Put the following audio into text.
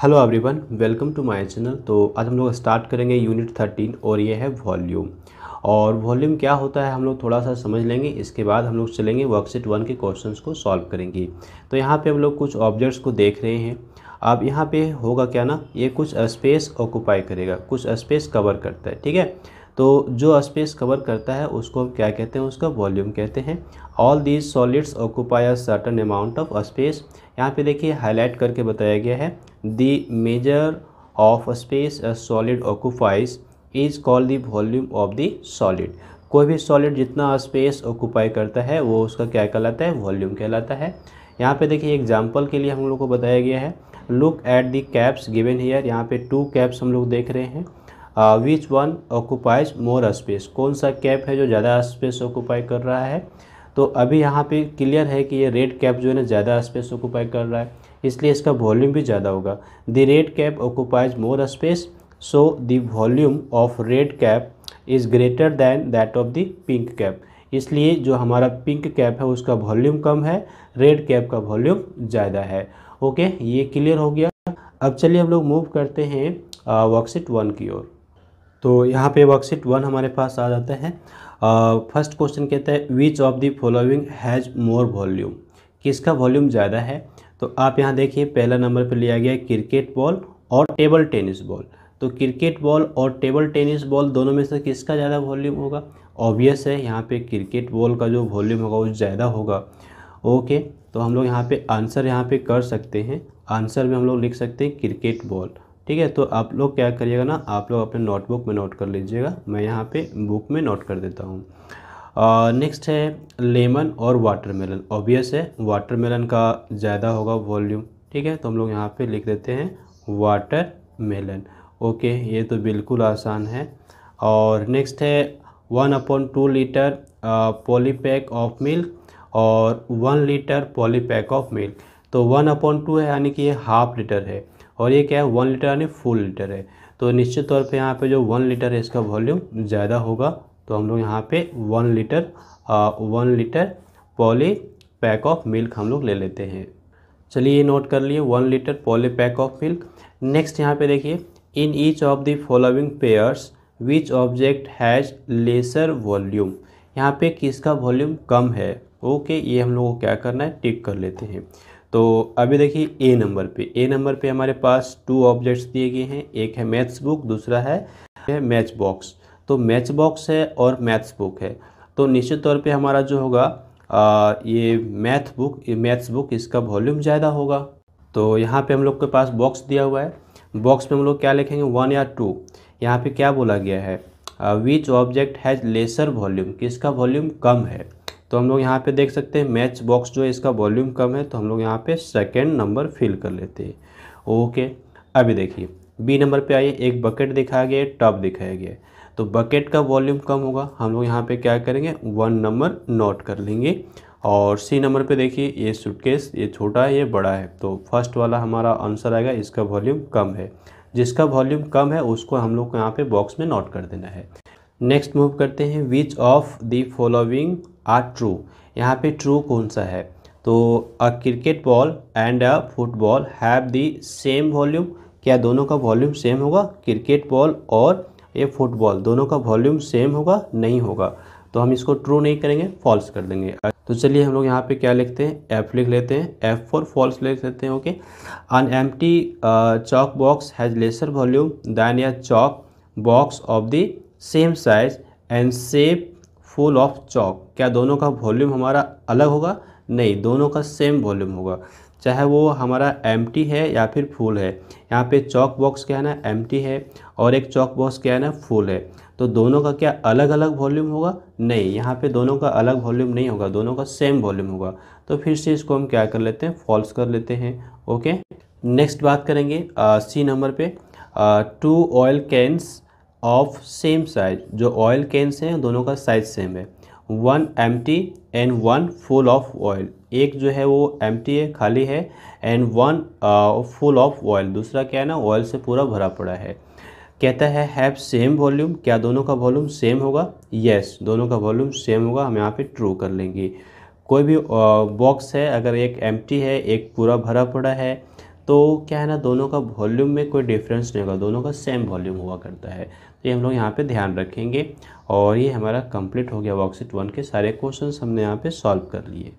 Hello everyone welcome to my channel तो आज हम लोग स्टार्ट करेंगे यूनिट थर्टीन और ये है वॉल्यूम और वॉल्यूम क्या होता है हम लोग थोड़ा सा समझ लेंगे, इसके बाद हम लोग चलेंगे वर्कशीट वन के क्वेश्चंस को सॉल्व करेंगे. तो यहाँ पे हम लोग कुछ ऑब्जेक्ट्स को देख रहे हैं. अब यहाँ पे होगा क्या ना, ये कुछ स्पेस ऑक्यूपाई करेगा, कुछ स्पेस कवर करता है, ठीक है? तो जो स्पेस कवर करता है, उसको हम क्या कहते हैं, उसका वॉल्यूम कहते हैं. All these solids occupy a certain amount of space यहाँ पे देखिए हाईलाइट करके बताया गया है. The measure of space a solid occupies is called the volume of the solid कोई भी सॉलिड जितना स्पेस ऑक्यूपाई करता है, वो उसका क्या कहलाता है? वॉल्यूम कहलाता है। यहाँ पे देखिए एग्ज़ाम्पल के लिए हम लोग को बताया गया है। Look at the caps given here यहाँ पे टू कैप्स हम लोग देख रहे हैं। Which one occupies more space कौन सा कैप है जो ज़्यादा स्पेस ऑक्यूपाई कर रहा है? तो अभी यहाँ पे क्लियर है कि ये रेड कैप जो है ना ज़्यादा स्पेस ऑक्यूपाई कर रहा है। इसलिए इसका वॉल्यूम भी ज़्यादा होगा। The red cap occupies more space so the volume of red cap is greater than that of the pink cap इसलिए जो हमारा पिंक कैप है, उसका वॉल्यूम कम है रेड कैप का वॉल्यूम ज़्यादा है। ओके ये क्लियर हो गया। अब चलिए हम लोग मूव करते हैं वर्कशीट वन की ओर। तो यहाँ पे वर्कशीट वन हमारे पास आ जाता है। फ़र्स्ट क्वेश्चन कहता है which of the following has more volume किसका वॉल्यूम ज़्यादा है? तो आप यहाँ देखिए, पहला नंबर पर लिया गया क्रिकेट बॉल और टेबल टेनिस बॉल तो क्रिकेट बॉल और टेबल टेनिस बॉल दोनों में से किसका ज़्यादा वॉल्यूम होगा? ऑब्वियस है, यहाँ पे क्रिकेट बॉल का जो वॉल्यूम होगा वो ज़्यादा होगा. ओके तो हम लोग यहाँ पे आंसर यहाँ पे कर सकते हैं. आंसर में हम लोग लिख सकते हैं क्रिकेट बॉल ठीक है तो आप लोग क्या करिएगा ना, आप लोग अपने नोटबुक में नोट कर लीजिएगा। मैं यहाँ पे बुक में नोट कर देता हूँ। नेक्स्ट है लेमन और वाटरमेलन ऑब्वियस है वाटरमेलन का ज़्यादा होगा वॉल्यूम ठीक है तो हम लोग यहाँ पे लिख देते हैं वाटर मेलन ओके ये तो बिल्कुल आसान है। और नेक्स्ट है one upon two litre polypack of milk और one litre polypack of milk तो वन अपॉन टू है, यानी कि ये हाफ़ लीटर है। और ये क्या है वन लीटर यानी फुल लीटर है। तो निश्चित तौर पे यहाँ पे जो वन लीटर है, इसका वॉल्यूम ज़्यादा होगा। तो हम लोग यहाँ पे one litre one litre poly pack of milk हम लोग ले लेते हैं। चलिए ये नोट कर लिए one litre poly pack of milk next यहाँ पे देखिए in each of the following pairs which object has lesser volume यहाँ पे किसका वॉल्यूम कम है? ओके ये हम लोग को क्या करना है टिक कर लेते हैं। तो अभी देखिए ए नंबर पे। ए नंबर पे हमारे पास टू ऑब्जेक्ट्स दिए गए हैं। एक है मैथ्स बुक दूसरा है मैच बॉक्स तो मैच बॉक्स है और मैथ्स बुक है। तो निश्चित तौर पे हमारा जो होगा आ, ये मैथ बुक ये मैथ्स बुक इसका वॉल्यूम ज़्यादा होगा। तो यहाँ पे हम लोग के पास बॉक्स दिया हुआ है। बॉक्स में हम लोग क्या लिखेंगे? वन या टू यहाँ पे क्या बोला गया है? Which object has lesser volume किसका वॉल्यूम कम है? तो हम लोग यहाँ पे देख सकते हैं मैच बॉक्स जो है इसका वॉल्यूम कम है तो हम लोग यहाँ पे सेकेंड नंबर फिल कर लेते हैं। ओके अभी देखिए बी नंबर पे आइए, एक बकेट दिखाया गया टब दिखाया गया तो बकेट का वॉल्यूम कम होगा, हम लोग यहाँ पे क्या करेंगे वन नंबर नोट कर लेंगे। और सी नंबर पे देखिए, ये सूटकेस ये छोटा है, ये बड़ा है। तो फ़र्स्ट वाला हमारा आंसर आएगा, इसका वॉल्यूम कम है। जिसका वॉल्यूम कम है, उसको हम लोग को यहाँ पे बॉक्स में नोट कर देना है। नेक्स्ट मूव करते हैं which of the following are true यहाँ पे ट्रू कौन सा है? तो a cricket ball and a football have the same volume क्या दोनों का वॉल्यूम सेम होगा? क्रिकेट बॉल और ये फुटबॉल दोनों का वॉल्यूम सेम होगा? नहीं होगा। तो हम इसको ट्रू नहीं करेंगे फॉल्स कर देंगे। तो चलिए हम लोग यहाँ पे क्या लिखते हैं? एफ़ लिख लेते हैं। एफ़ फॉर फॉल्स लिख लेते हैं okay an empty chalk box has lesser volume than a chalk box of the same size and shape full of chalk क्या दोनों का वॉल्यूम हमारा अलग होगा? नहीं, दोनों का सेम वॉल्यूम होगा। चाहे वो हमारा एम है या फिर फुल है। यहाँ पे चौक बॉक्स क्या है ना? एम है और एक चौक बॉक्स क्या है ना? फुल है। तो दोनों का क्या अलग अलग वॉल्यूम होगा? नहीं, यहाँ पे दोनों का अलग वॉल्यूम नहीं होगा। दोनों का सेम वॉल्यूम होगा। तो फिर से इसको हम क्या कर लेते हैं? फॉल्स कर लेते हैं। ओके नेक्स्ट बात करेंगे सी नंबर पे। Two oil cans of same size जो ऑयल कैंस हैं दोनों का साइज़ सेम है। One empty and one full of oil एक जो है वो एम टी है खाली है and one full of oil दूसरा क्या है ना ऑयल से पूरा भरा पड़ा है। कहता है हैव सेम वॉल्यूम क्या दोनों का वॉल्यूम सेम होगा? यस yes, दोनों का वॉल्यूम सेम होगा। हम यहाँ पे ट्रू कर लेंगे। कोई भी बॉक्स uh, है अगर एक एम है एक पूरा भरा पड़ा है तो क्या है ना, दोनों का वॉल्यूम में कोई डिफरेंस नहीं होगा, दोनों का सेम वॉल्यूम हुआ करता है। तो ये हम लोग यहाँ पे ध्यान रखेंगे और ये हमारा कंप्लीट हो गया वर्कशीट वन के सारे क्वेश्चंस हमने यहाँ पे सॉल्व कर लिए।